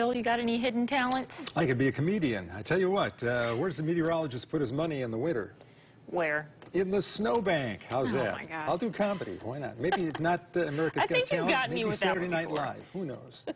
Bill, you got any hidden talents? I could be a comedian. I tell you what, uh, does the meteorologist put his money in the winter? Where? In the snowbank. How's Oh, that? my God. I'll do comedy. Why not? Maybe not uh, America's I Got think you've Talent. me maybe with Saturday one Night before. Live. Who knows?